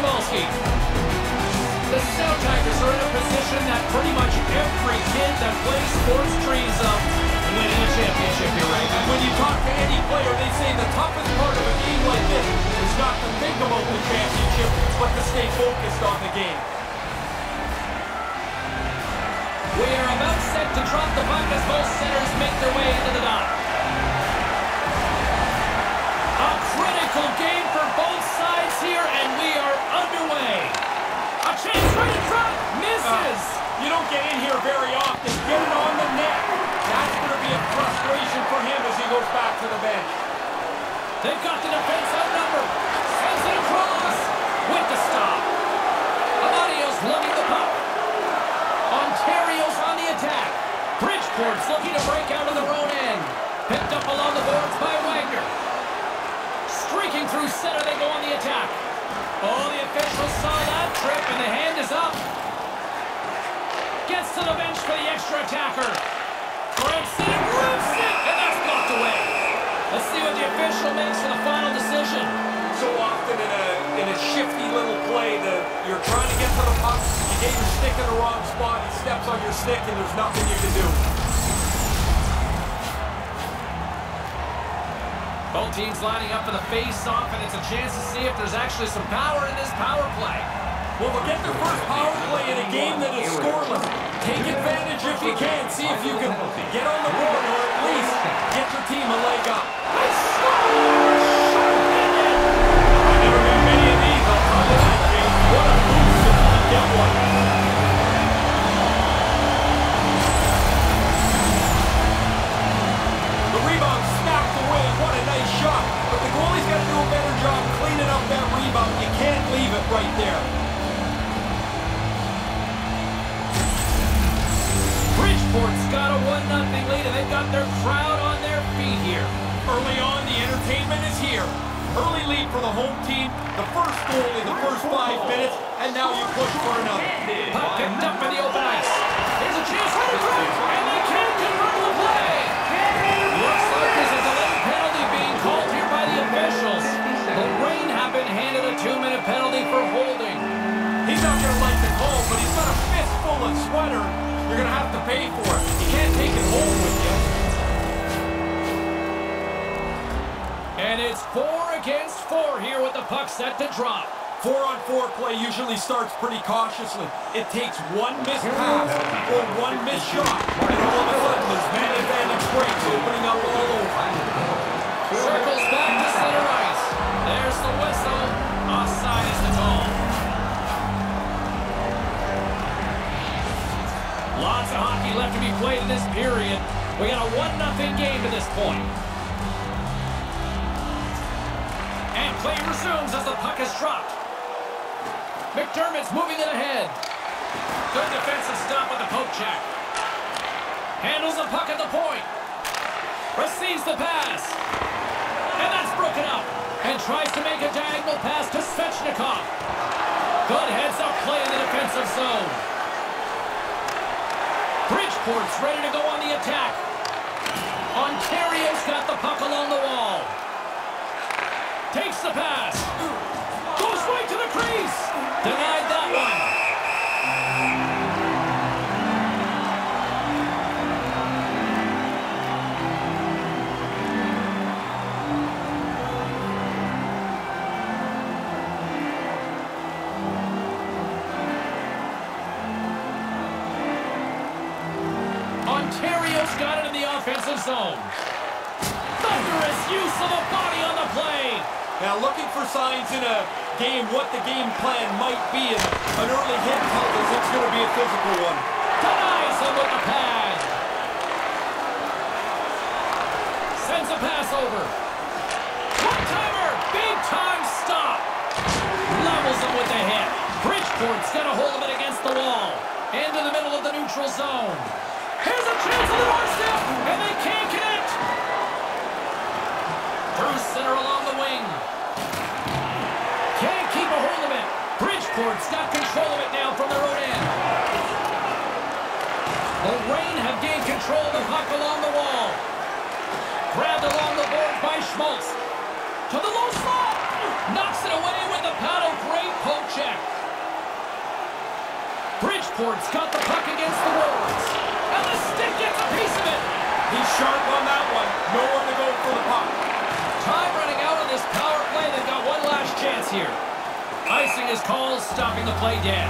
The Sound Tigers are in a position that pretty much every kid that plays sports dreams of winning a championship here, right? And when you talk to any player, they say the toughest part of a game like this is not to think about the championship, but to stay focused on the game. We are about set to drop the puck as both centers make their way into the dot. A critical game for both sides here, and we are underway. A chance right in front, misses. Uh, you don't get in here very often. Get it on the net. That's going to be a frustration for him as he goes back to the bench. They've got the defense outnumbered. Steps on your stick, and there's nothing you can do. Both teams lining up for the face-off, and it's a chance to see if there's actually some power in this power play. Well, they'll get their first power play in a game that is scoreless. Take advantage if you can. See if you can get on the board or at least get your team a leg up. I never got many of these, I'll tell you that, James. What a boost you get one. A better job cleaning up that rebound. You can't leave it right there. Bridgeport's got a 1-0 lead, and they've got their crowd on their feet here. Early on, the entertainment is here. Early lead for the home team, the first goal in the first five minutes, and now you push for another. Picked up in the open ice. Here's a chance right in two-minute penalty for holding. He's not going to like the call, but he's got a fistful of sweater. You're going to have to pay for it. You can't take it home with you. And it's four against four here with the puck set to drop. Four-on-four play usually starts pretty cautiously. It takes one missed pass or one missed shot, and all of a sudden there's man advantage breaks opening up all over. Circles back to center ice. There's the whistle. Lots of hockey left to be played in this period. We got a 1-0 game to this point. And play resumes as the puck is dropped. McDermott's moving it ahead. Good defensive stop with the poke check. Handles the puck at the point. Receives the pass. And that's broken up. And tries to make a diagonal pass to Svechnikov. Good heads-up play in the defensive zone. Bridgeport's ready to go on the attack. Ontario's got the puck along the wall. Takes the pass. Goes right to the crease. Denied that one. Zone. Thunderous use of a body on the play. Now looking for signs in a game what the game plan might be, and an early hit tells us it's going to be a physical one. Denies him with the pad. Sends a pass over. One-timer. Big time stop. Levels him with the hit. Bridgeport's got a hold of it against the wall. Into the middle of the neutral zone. Here's a chance on the Bridgeport's got the puck against the boards. And the stick gets a piece of it. He's sharp on that one. Nowhere to go for the puck. Time running out on this power play. They've got one last chance here. Icing is called, stopping the play dead.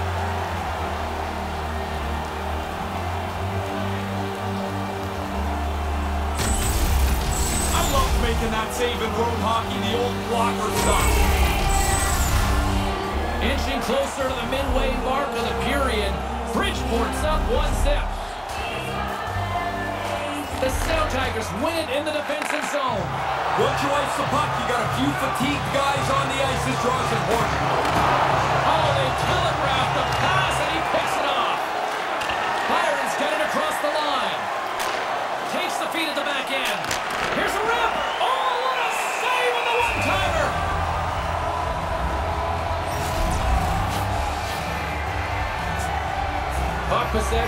I love making that save in road hockey, the old blocker stuff. Inching closer to the midway mark of the period. Bridgeport's up one step. The Sound Tigers win it in the defensive zone. Once you ice the puck, you got a few fatigued guys on the ice. This draw is important. Oh, they telegraph the pass, and he picks it off. Byron's got it across the line. Takes the feed at the back end.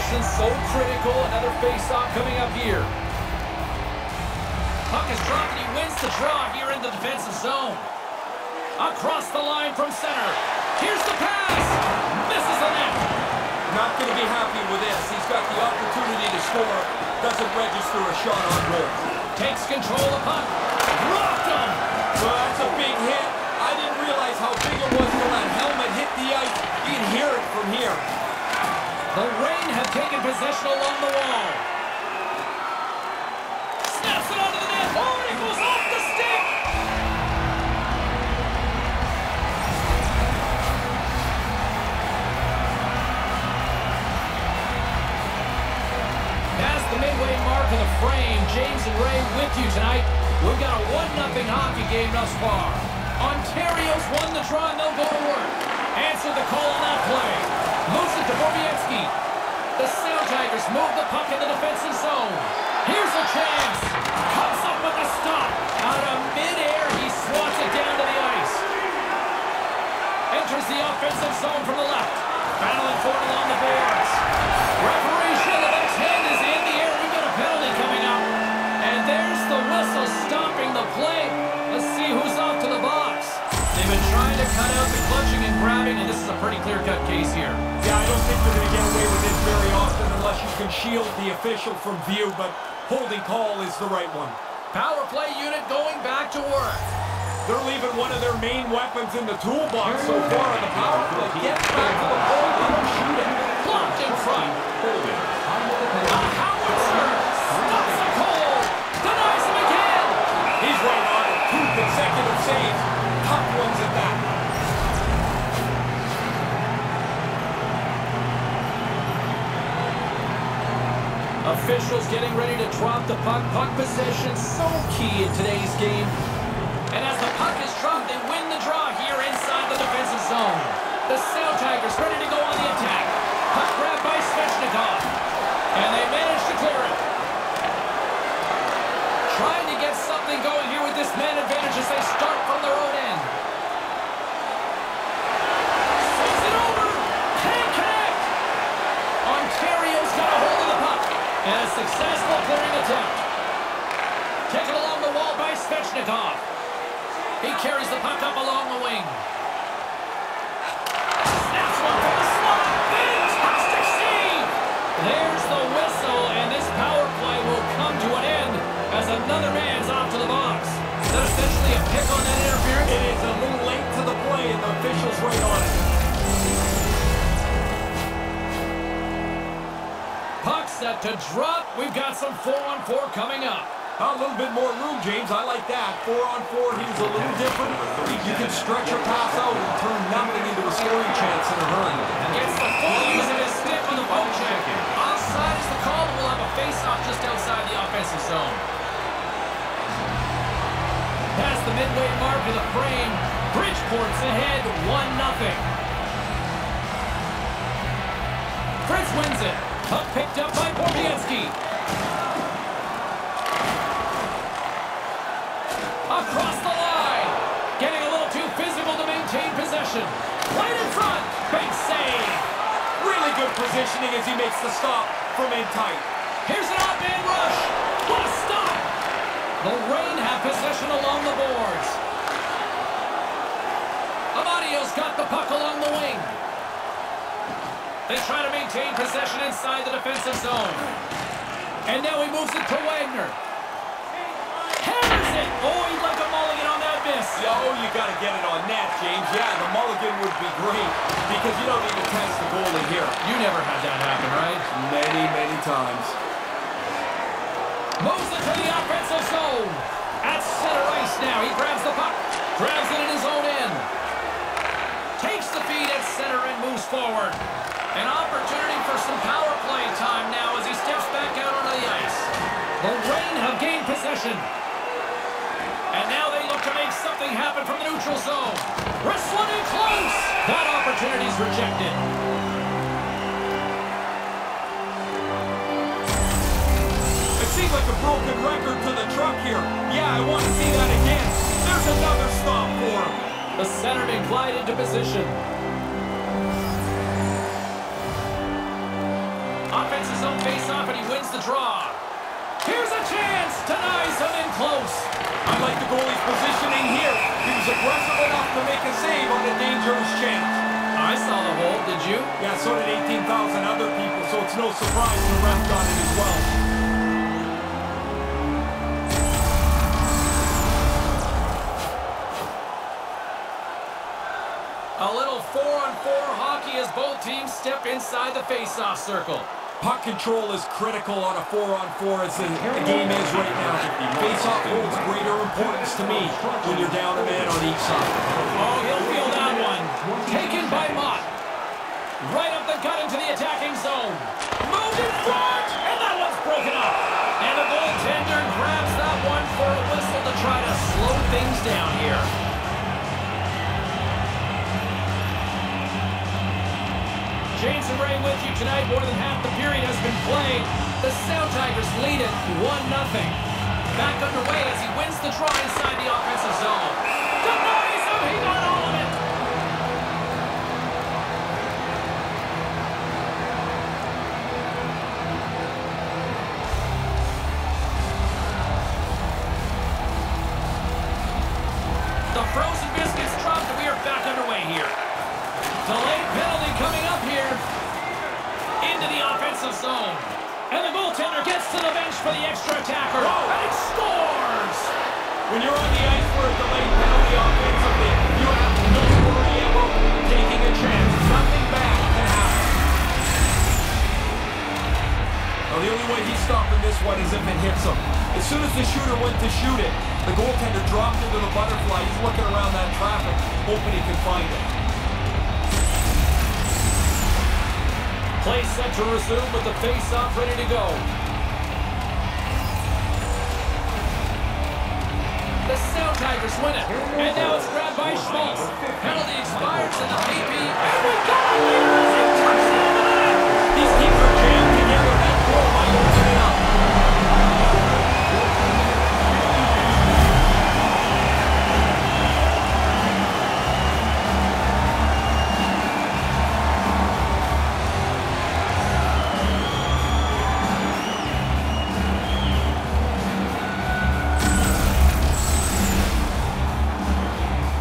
Possession so critical. Another face-off coming up here. Puck is dropped and he wins the draw here in the defensive zone. Across the line from center. Here's the pass. Misses the net. Not going to be happy with this. He's got the opportunity to score. Doesn't register a shot on goal. Takes control of the puck. Rocked him. Well, that's a big hit. I didn't realize how big it was when that helmet hit the ice. You can hear it from here. The Reign have taken possession along the wall. Snaps it onto the net. Oh, it goes off the stick. Past the midway mark of the frame, James and Ray with you tonight. We've got a 1-0 hockey game thus far. Ontario's won the draw and they'll go to work. Answer the call on that play. Moves it to Bobieski. The Sound Tigers move the puck in the defensive zone. Here's a chance. Comes up with a stop. Out of midair, he swats it down to the ice. Enters the offensive zone from the pretty clear-cut case here. Yeah, I don't think they're going to get away with this very often unless you can shield the official from view, but holding call is the right one. Power play unit going back to work. They're leaving one of their main weapons in the toolbox so far on the power play. Get back to the them shoot it. Blocked in front. Officials getting ready to drop the puck. Puck possession so key in today's game. And as the puck is dropped, they win the draw here inside the defensive zone. The Sound Tigers ready to go successful clearing attempt. Taken along the wall by Svechnikov. He carries the puck up along the wing. Set to drop. We've got some four-on-four coming up. A little bit more room, James. I like that. Four on four, he's a little different. You can stretch your pass out and turn nothing into a scoring chance in a hurry. Gets the full use of his stick on the poke check. Offside is the call, but we'll have a face-off just outside the offensive zone. Past the midway mark of the frame, Bridgeport's ahead 1-0. Fritz wins it. Puck picked up by Bobieski. Across the line. Getting a little too physical to maintain possession. Right in front. Big save. Really good positioning as he makes the stop from in tight. Here's an off-man rush. What a stop. The Reign have possession along the boards. Amadio's got the puck along the wing. They try to maintain possession inside the defensive zone. And now he moves it to Wagner. Hammers it. Oh, he'd like a mulligan on that miss. Oh, you got to get it on that, James. Yeah, the mulligan would be great because you don't even test the goalie here. You never had that happen, right? Many, many times. Moves it to the offensive zone. At center ice now. He grabs the puck. Grabs it in his own end. Takes the feed at center and moves forward. An opportunity for some power play time now as he steps back out onto the ice. The Reign have gained possession. And now they look to make something happen from the neutral zone. Wrestling in close. That opportunity is rejected. It seems like a broken record to the truck here. Yeah, I want to see that again. There's another stop for him. The centerman glide into position. Here's a chance. Denies him in close. I like the goalie's positioning here. He was aggressive enough to make a save on a dangerous chance. I saw the hole, did you? Yeah, so did 18,000 other people, so it's no surprise the ref got it as well. A little four-on-four hockey as both teams step inside the face-off circle. Puck control is critical on a four-on-four 4 as the, the game is right now. Face-off holds greater importance to me when you're down a man on each side. Oh, he'll feel that one. Taken by Mott. Right up the gut into the attacking zone. Moved in front, and that one's broken up. And the goaltender grabs that one for a whistle to try to slow things down and Ray with you tonight. More than half the period has been played. The Sound Tigers lead it 1-0. Back underway as he wins the draw inside the offensive zone. Denies him. He got all of it. The frozen biscuits dropped, we are back underway here. Delayed penalty coming up here. Into the offensive zone. And the goaltender gets to the bench for the extra attacker. And he scores! When you're on the ice for a delayed penalty offensively, you have no worry about taking a chance. Nothing bad can happen. Now, the only way he's stopping this one is if it hits him. As soon as the shooter went to shoot it, the goaltender dropped into the butterfly. He's looking around that traffic, hoping he can find it. Play set to resume with the face-off ready to go. The Sound Tigers win it. And now it's grabbed by Schmaltz. Penalty expires in the PP. And we got it. These teams are jammed together. That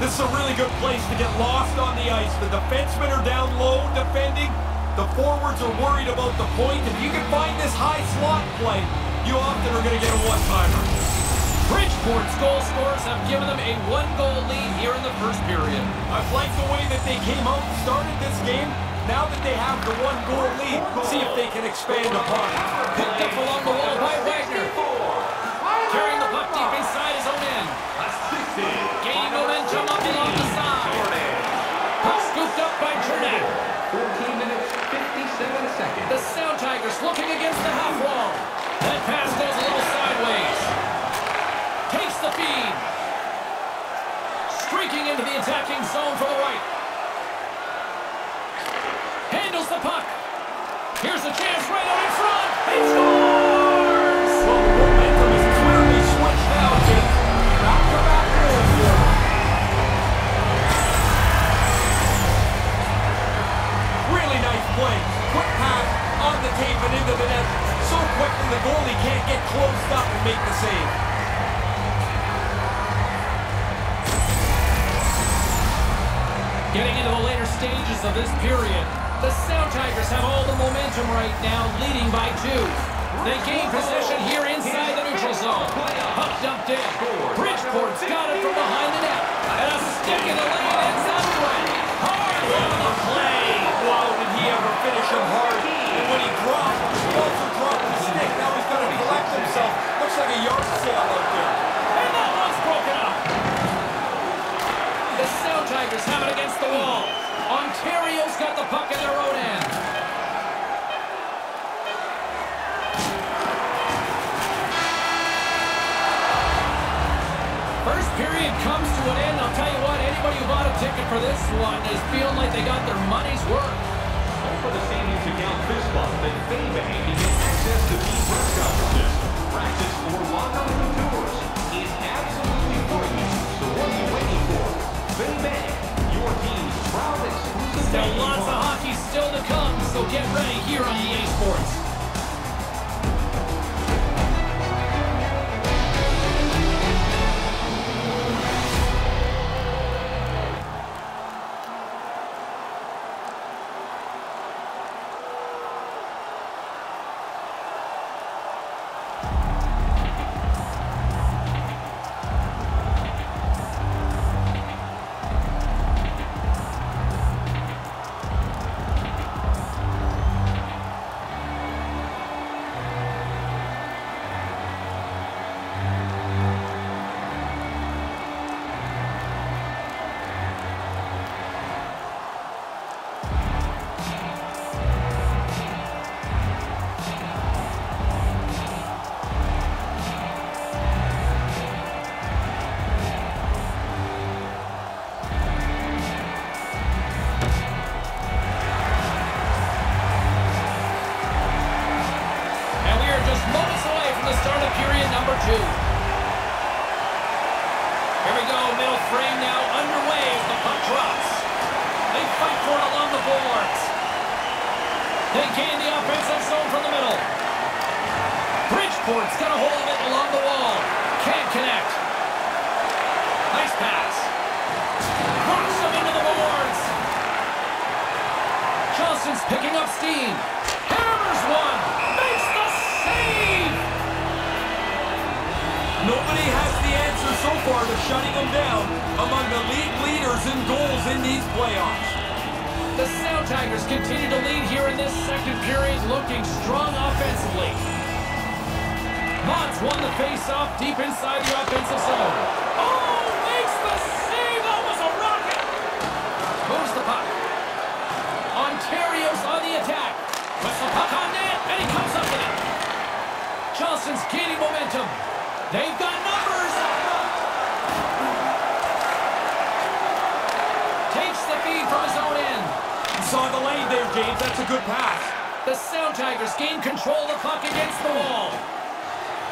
This is a really good place to get lost on the ice. The defensemen are down low defending. The forwards are worried about the point. If you can find this high slot play, you often are going to get a one-timer. Bridgeport's goal scorers have given them a one-goal lead here in the first period. I've liked the way that they came out and started this game. Now that they have the one-goal lead, see if they can expand upon it. Picked up along the wall attacking zone for the right. Handles the puck. Here's a chance right out in front. He scores! Well, momentum is clearly switched now, James. Back-to-back goals. Really nice play. Quick pass on the tape and into the net. So quickly the goalie can't get closed up and make the save. Getting into the later stages of this period. The Sound Tigers have all the momentum right now, leading by two. They gain possession here inside the neutral zone. Puck dumped in. Bridgeport's got it from behind the net. And a stick in the lane ends up way. Hard on the play. Wow, did he ever finish him hard? And when he dropped, he also dropped the stick. Now he's going to collect himself. Looks like a yard sale the wall. Ontario's got the puck in their own end. First period comes to an end. I'll tell you what, anybody who bought a ticket for this one is feeling like they got their money's worth. Home for the Stadium's account fish club and Faybank to get access to key press conferences. Practice for locker room tours is absolutely free. So what are you waiting for? Faybank, Still lots of hockey still to come, so get ready here on EA Sports. Nobody has the answer so far to shutting them down among the league leaders in goals in these playoffs. The Sound Tigers continue to lead here in this second period, looking strong offensively. Mott's won the face-off deep inside the offensive zone. Oh, makes the save! That was a rocket! Moves the puck. Ontario's on the attack. Puts the puck on net, and he comes up with it. Johnson's gaining momentum. They've got numbers. Takes the feed from his own end. Saw the lane there, James. That's a good pass. The Sound Tigers gain control of the puck against the wall.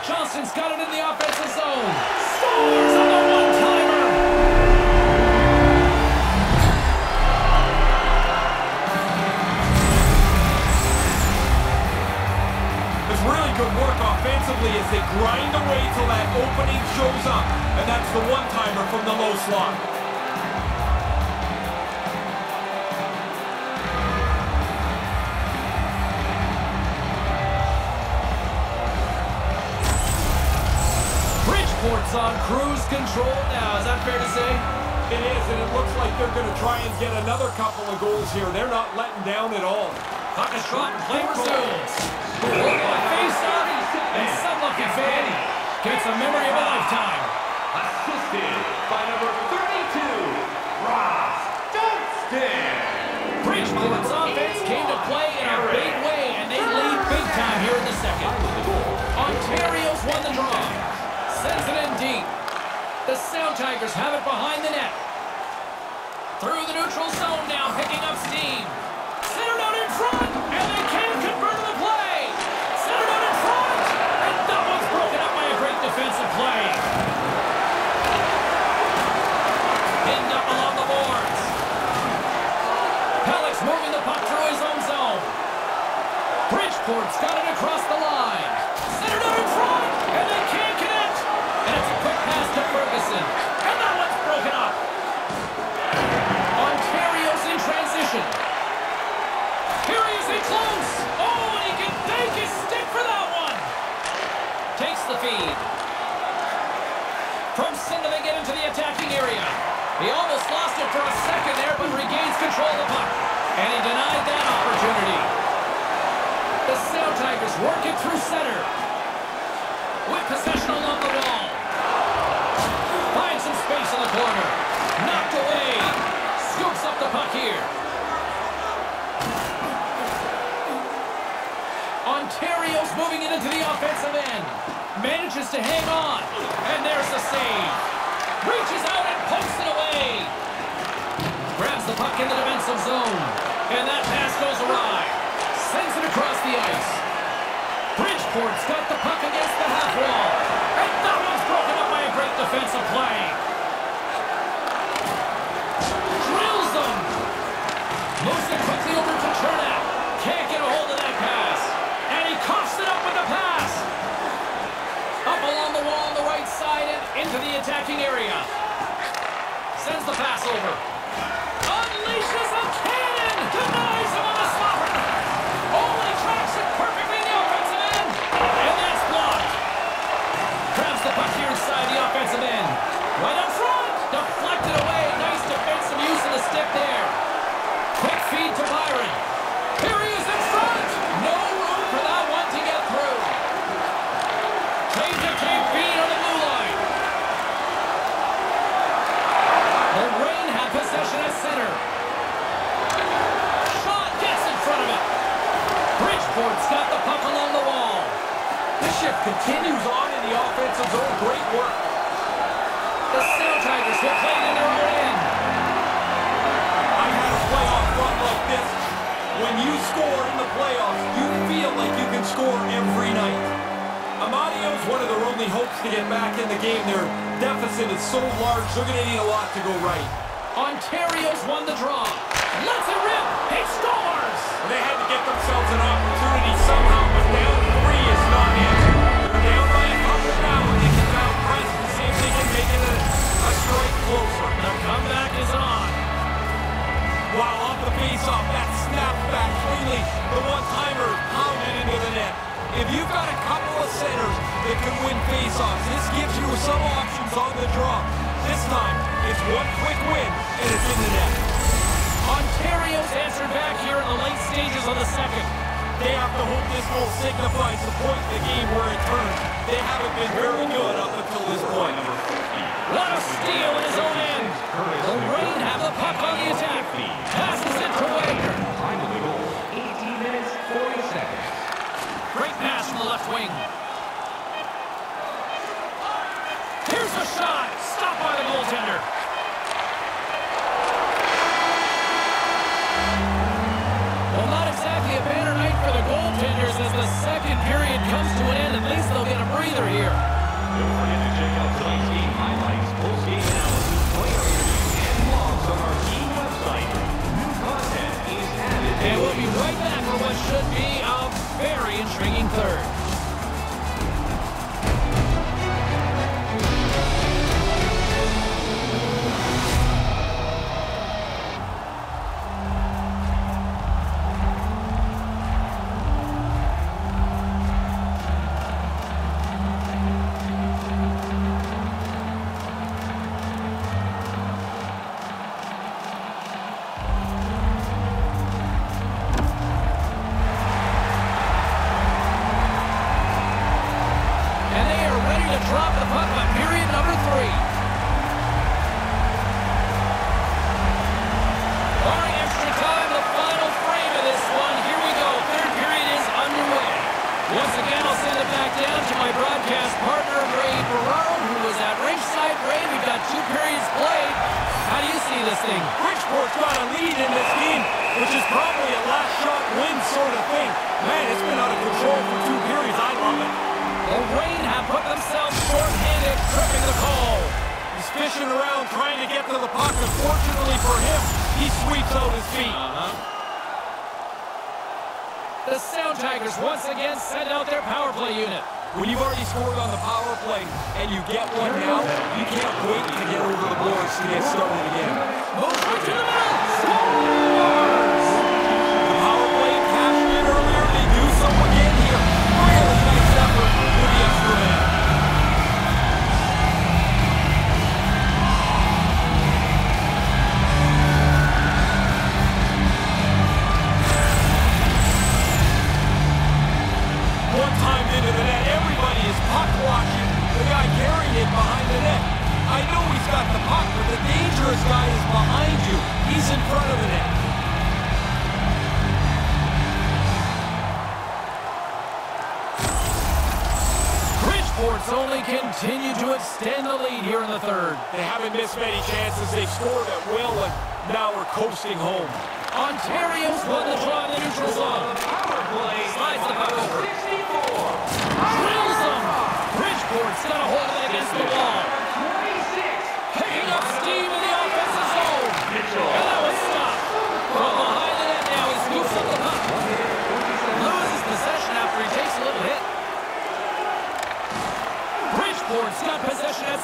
Johnson's got it in the offensive zone. Scores on the one-timer. Good work offensively as they grind away till that opening shows up. And that's the one-timer from the low slot. Bridgeport's on cruise control now. Is that fair to say? It is, and it looks like they're going to try and get another couple of goals here. They're not letting down at all. Puck is shot and play resumes. Face up. And some lucky fan gets a memory of a lifetime. Assisted by number 32, Ross Dunstan. Bridgeport's offense came to play in a big way, and they lead big time here in the second. Ontario's won the draw. Sends it in deep. The Sound Tigers have it behind the net. Through the neutral zone now, picking up steam. Centered out in front, and they can't play. Pinned up along the boards. Pellick's moving the puck through his own zone. Bridgeport's got it across the line. Centered in front, and they can't connect. And it's a quick pass to Ferguson. into they get into the attacking area. He almost lost it for a second there, but regains control of the puck. And he denied that opportunity. The Sound Tigers work it through center. With possession along the wall. Finds some space in the corner. Knocked away. Scoops up the puck here. Ontario's moving it into the offensive end. Manages to hang on. And there's the save. Reaches out and pokes it away. Grabs the puck in the defensive zone. And that pass goes awry. Sends it across the ice. Bridgeport's got the puck against the half wall. And that one's broken up by a great defensive play. Drills them. Moves it quickly over into the attacking area. Sends the pass over. They have to hope this goal signifies the point in the game where it turns. They haven't been very good up until this point. What a steal in his own end. The Reign have the puck on the attack. Passes the second period comes to an end. At least they'll get a breather here. Don't forget to check out tonight's game highlights, post-game analysis, player interviews, and blogs on our team website. New content is added And we'll be right back for what should be a very intriguing third. Drop the puck on period number three. Barring extra time, the final frame of this one. Here we go. Third period is underway. Once again, I'll send it back down to my broadcast partner, Ray Ferraro, who was at ringside. Ray, we've got two periods played. How do you see this thing? Bridgeport's got a lead in this game, which is probably a last shot win sort of thing. Man, it's been out of control for two periods. I love it. The Reign have put themselves short-handed, tripping the call. He's fishing around trying to get to the puck. Unfortunately for him, he sweeps out his feet. Uh-huh. The Sound Tigers once again send out their power play unit. When you've already scored on the power play and you get one now, you can't wait to get over the boards to get started again. Right to the middle. it. I know he's got the puck, but the dangerous guy is behind you. He's in front of the net. Bridgeport's only continue to extend the lead here in the third. They haven't missed many chances. They scored at will, and now we're coasting home. Ontario's won the draw in the neutral zone. Power play slides the puck over. Drills them. Bridgeport's got a hold of it against the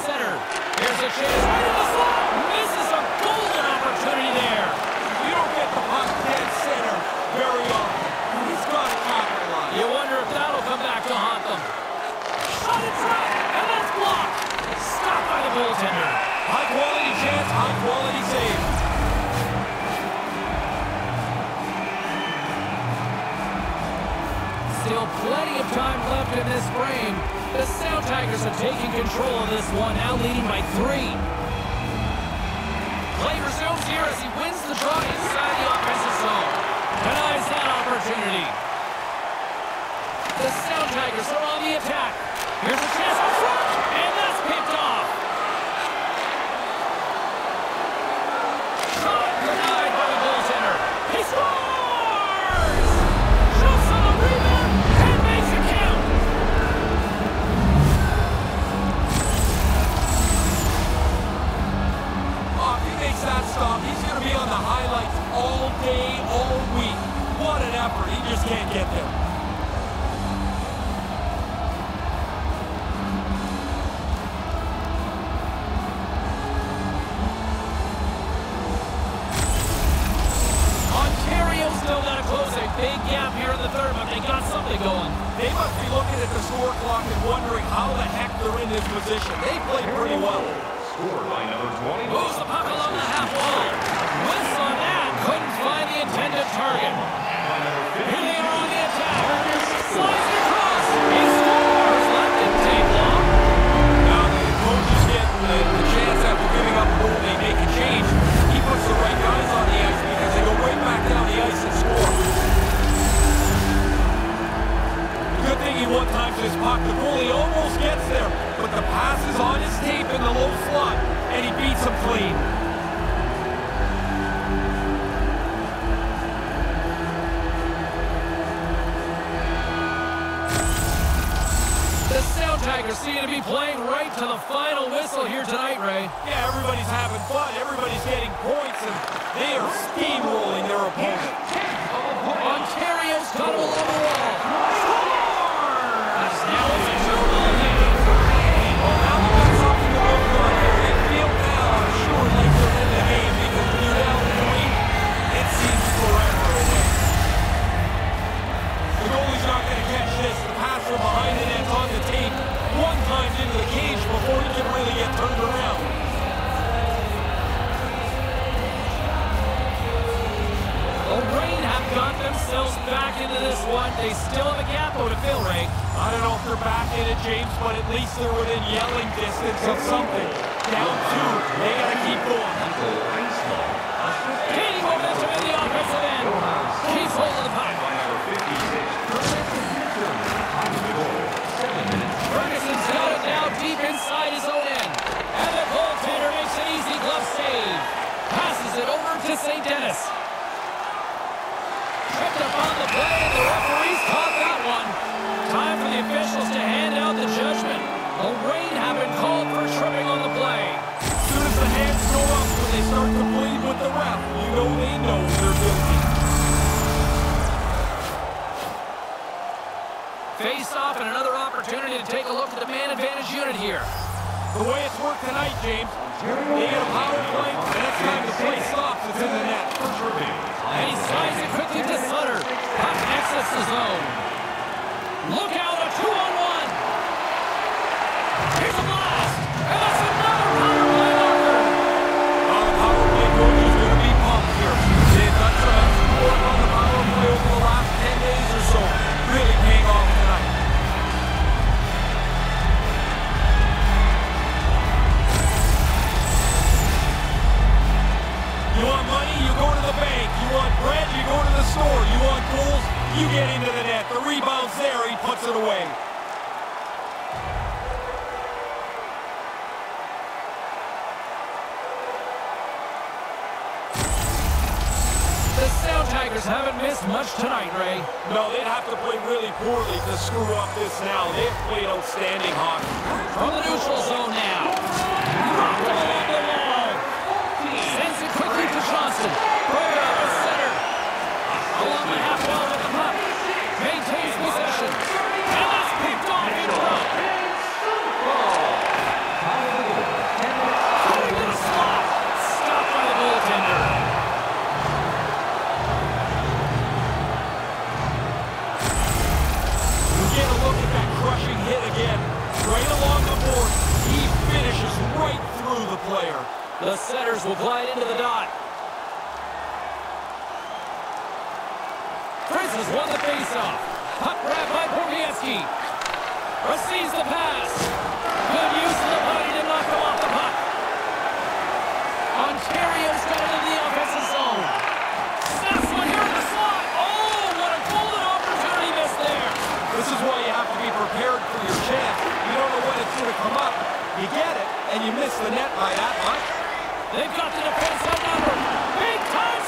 center. Here's a chance right the slot. Misses a golden opportunity there. You don't get the puck dead center very often. He's got to capitalize. You wonder if that'll come back to haunt them. Shot in front, and that's blocked. Stopped by the goaltender. Still plenty of time left in this frame. The Sound Tigers are taking control of this one, now leading by three. Play resumes here as he wins the draw inside the offensive zone. Denies that opportunity. The Sound Tigers are on the attack. they going? They must be looking at the score clock and wondering how the heck they're in this position. They played pretty well. Scored by number 20. Moves the puck along the half wall. Whistles on that. Couldn't find the intended target. Here they are on the attack. it away. The Sound Tigers haven't missed much tonight, Ray. No, they'd have to play really poorly to screw up this now. They've played outstanding hockey. From the neutral zone now. Sends it quickly to Johnson. The setters will glide into the dot. Prince has won the faceoff. Puck grab by Borgiaski. Receives the pass. Good use of the body to knock him off the puck. Ontario's got in the offensive zone. Snaps one here in the slot. Oh, what a golden opportunity missed there. This is why you have to be prepared for your chance. You don't know when it's going to come up. You get it, and you miss the net by that much. They've got the defense outnumbered. Big time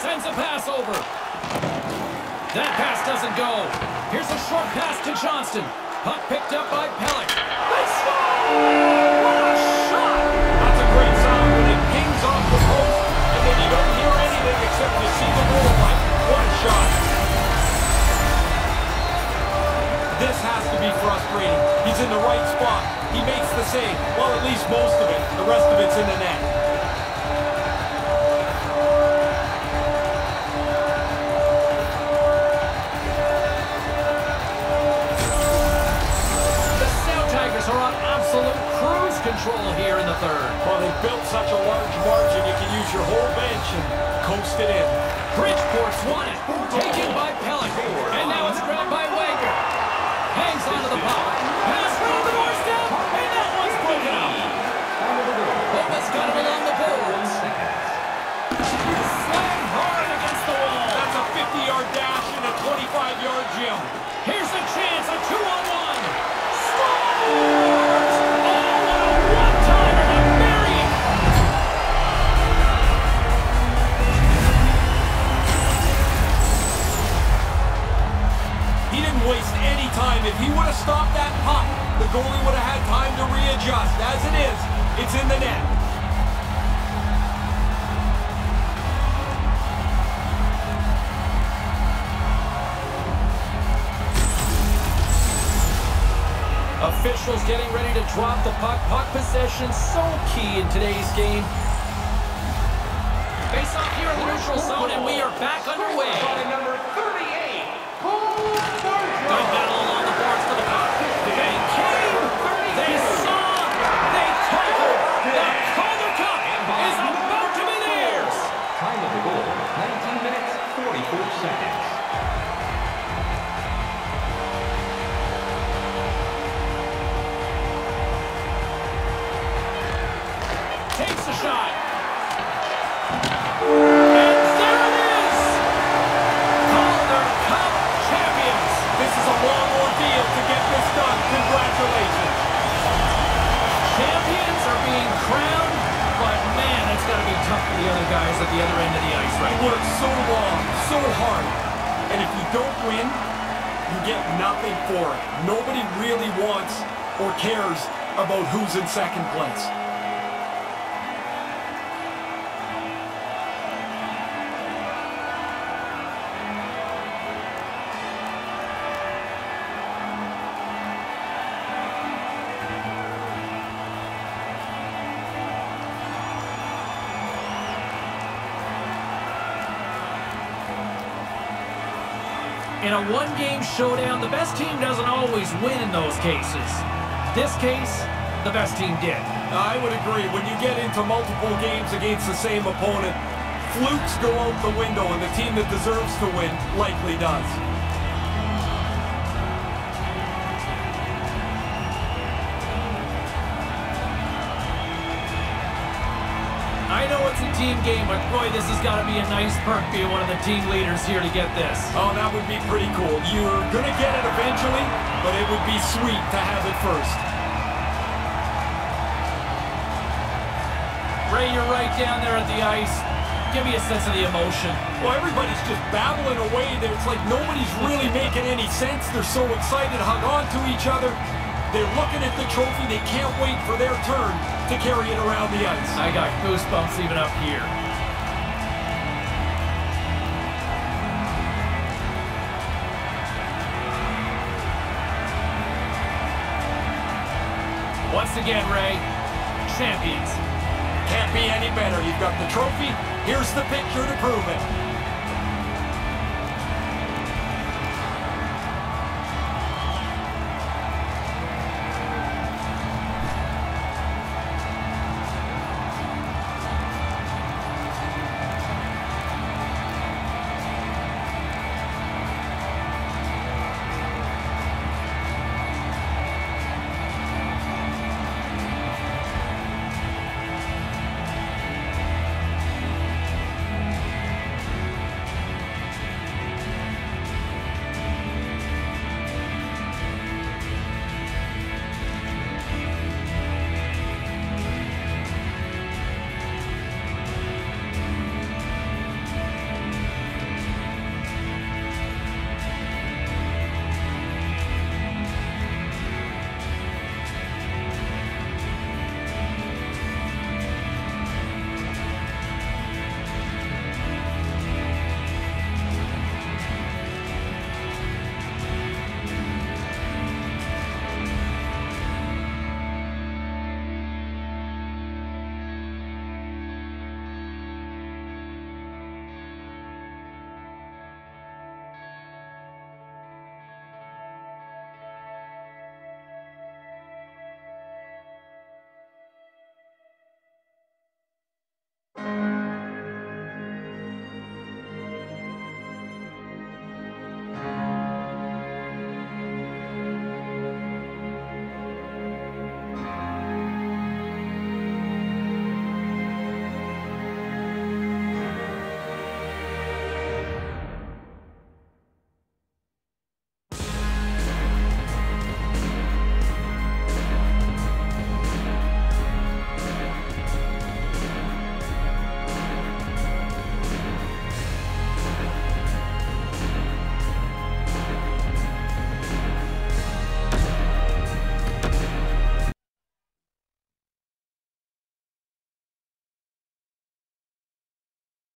Sends a pass over. That pass doesn't go. Here's a short pass to Johnston. Puck picked up by Pellick. They score! What a shot! That's a great sound when it pings off the post, and then you don't hear anything except you see the goal line. What a shot. This has to be frustrating. He's in the right spot. He makes the save. Well, at least most of it. The rest of it's in the net. Control here in the third. Well, they built such a large margin, you can use your whole bench and coast it in. Bridgeport's won it. Taken by Pellick. And now it's grabbed by Wagner. Hangs onto the puck. Pass round the doorstep. And that one's broken up. Lopez got it along the boards. Slammed hard against the wall. That's a 50-yard dash in a 25-yard gym. didn't waste any time. If he would have stopped that puck, the goalie would have had time to readjust. As it is, it's in the net. Officials getting ready to drop the puck. Puck possession so key in today's game. Face off here in the neutral zone, and we are back underway. Shot. And there it is. Calder Cup champions. This is a long ordeal to get this done. Congratulations. Champions are being crowned, but man, it's got to be tough for the other guys at the other end of the ice right You work so long, so hard, and if you don't win, you get nothing for it. Nobody really wants or cares about who's in second place. A one-game showdown, the best team doesn't always win in those cases. This case, the best team did. I would agree. When you get into multiple games against the same opponent, flukes go out the window, and the team that deserves to win likely does. Team game, but boy, this has got to be a nice perk being one of the team leaders here to get this. Oh, that would be pretty cool. You're going to get it eventually, but it would be sweet to have it first. Ray, you're right down there at the ice. Give me a sense of the emotion. Well, everybody's just babbling away there. It's like nobody's really making any sense. They're so excited, hung on to each other. They're looking at the trophy. They can't wait for their turn to carry it around the ice. I got goosebumps even up here. Once again, Ray, champions. Can't be any better. You've got the trophy. Here's the picture to prove it.